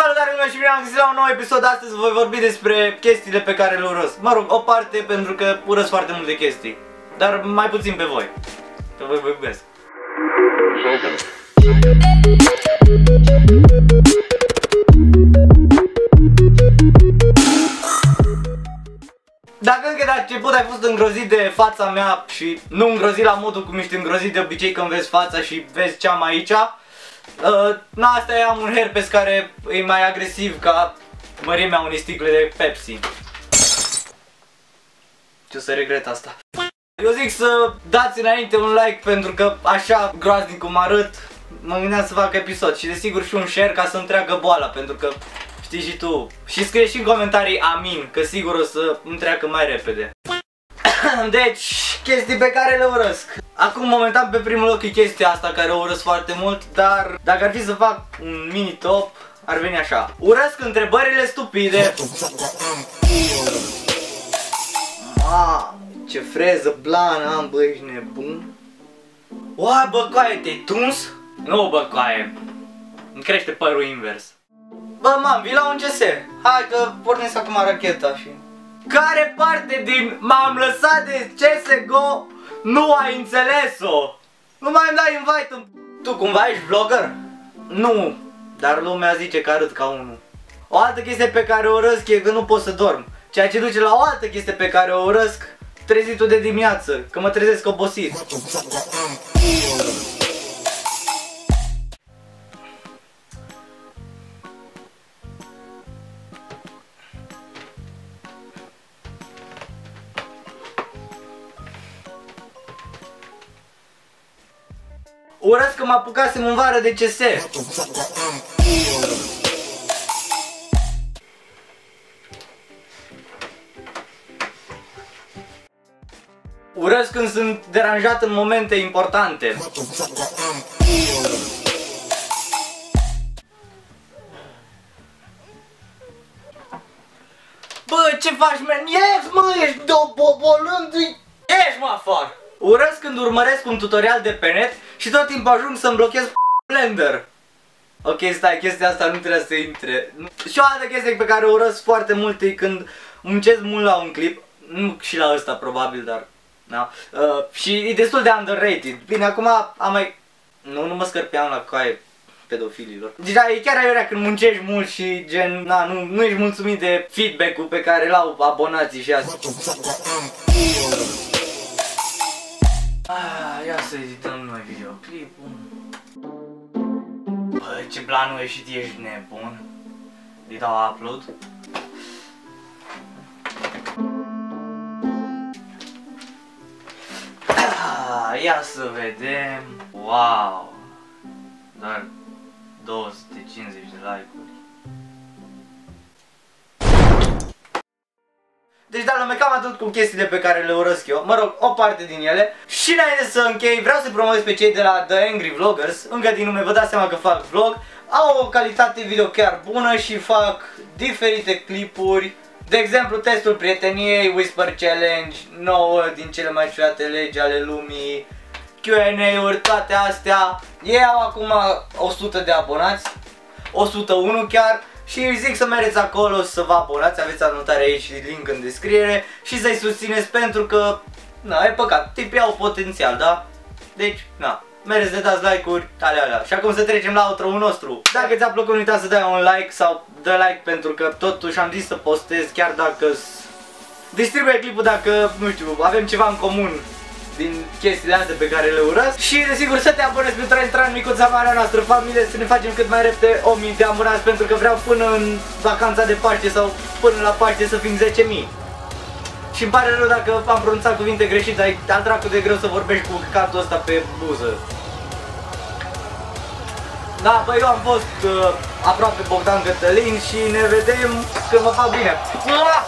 Salutare lumea și bine am găsit la un nou episod. Astăzi voi vorbi despre chestiile pe care le urăsc. Mă rog, o parte pentru că urăsc foarte multe chestii Dar mai puțin pe voi Pe voi vă iubesc. Dacă încă de la început ai fost îngrozit de fața mea și nu îngrozit la modul cum ești îngrozit de obicei când vezi fața și vezi ce am aici uh, Na, asta e, am un herpes care e mai agresiv ca mărimea unei sticle de Pepsi Ce să regret asta Eu zic să dați înainte un like pentru că așa groaznic cum arăt Mă gândeam să fac episod și desigur și un share ca să întreagă boala pentru că Știi și tu. Și scrie și în comentarii amin, că sigur o să îmi treacă mai repede. deci, chestii pe care le urăsc. Acum, momentan, pe primul loc e chestia asta care o urăsc foarte mult, dar dacă ar fi să fac un mini top, ar veni așa. Urăsc întrebările stupide. Ma, ce freză blană am, bă, ești nebun. Oai, bă, coaie, te-ai tuns? Nu, bă, coaie. Îmi crește părul invers. Bă, mam, vii la un CS. Hai că pornesc acum racheta și... Care parte din m-am lăsat de CSGO nu ai înțeles-o? Nu mai îmi dai invite în... Tu cumva ești vlogger? Nu, dar lumea zice că arăt ca unul. O altă chestie pe care o urăsc e că nu pot să dorm. Ceea ce duce la o altă chestie pe care o urăsc, trezitul de dimineață, că mă trezesc obosit. Urăsc că mă apucasem în vară de CS. Urăsc când sunt deranjat în momente importante. Bă, ce faci, man? Ești, mă, ești dobobolând Ești, mă, afară! Urăsc când urmăresc un tutorial de pe net și tot timpul ajung să-mi blochez Blender. Ok, stai, chestia asta nu trebuie să intre. Și o altă chestie pe care o urăsc foarte mult e când muncesc mult la un clip. Nu și la ăsta probabil, dar... Da. Uh, și e destul de underrated. Bine, acum am mai... Nu, nu mă scărpeam la coaie pedofililor. Deja e chiar aiurea când muncești mult și gen, na, nu, nu ești mulțumit de feedback-ul pe care l-au abonații și asta. Ah, ia să edităm noi videoclipul. Bă, ce planul ieșit, ești nebun. Îi dau upload. Ah, ia să vedem. Wow. Doar 250 de like-uri. Deci da, lume, cam atât cu chestiile pe care le urăsc eu, mă rog, o parte din ele. Și înainte să închei, vreau să promovez pe cei de la The Angry Vloggers, încă din nume vă dați seama că fac vlog, au o calitate video chiar bună și fac diferite clipuri, de exemplu testul prieteniei, Whisper Challenge, 9 din cele mai ciudate legi ale lumii, Q&A-uri, toate astea. Ei au acum 100 de abonați, 101 chiar, și zic să mergeți acolo să vă abonați, aveți anotare aici și link în descriere și să-i susțineți pentru că, na, e păcat, tipii au potențial, da? Deci, na, mergeți de dați like-uri, alea, alea. Și acum să trecem la outro nostru. Dacă ți-a plăcut, nu uita să dai un like sau dă like pentru că totuși am zis să postez chiar dacă distribuie clipul dacă, nu știu, avem ceva în comun din chestiile astea pe care le urăsc și desigur să te abonezi pentru a intra în micuța marea noastră familie să ne facem cât mai repede 1000 de abonați pentru că vreau până în vacanța de Paște sau până la Paște să fim 10.000 și îmi pare rău dacă am pronunțat cuvinte greșite, dar e al dracu de greu să vorbești cu catul ăsta pe buză. Da, băi, eu am fost uh, aproape Bogdan Cătălin și ne vedem când mă fac bine. Mua!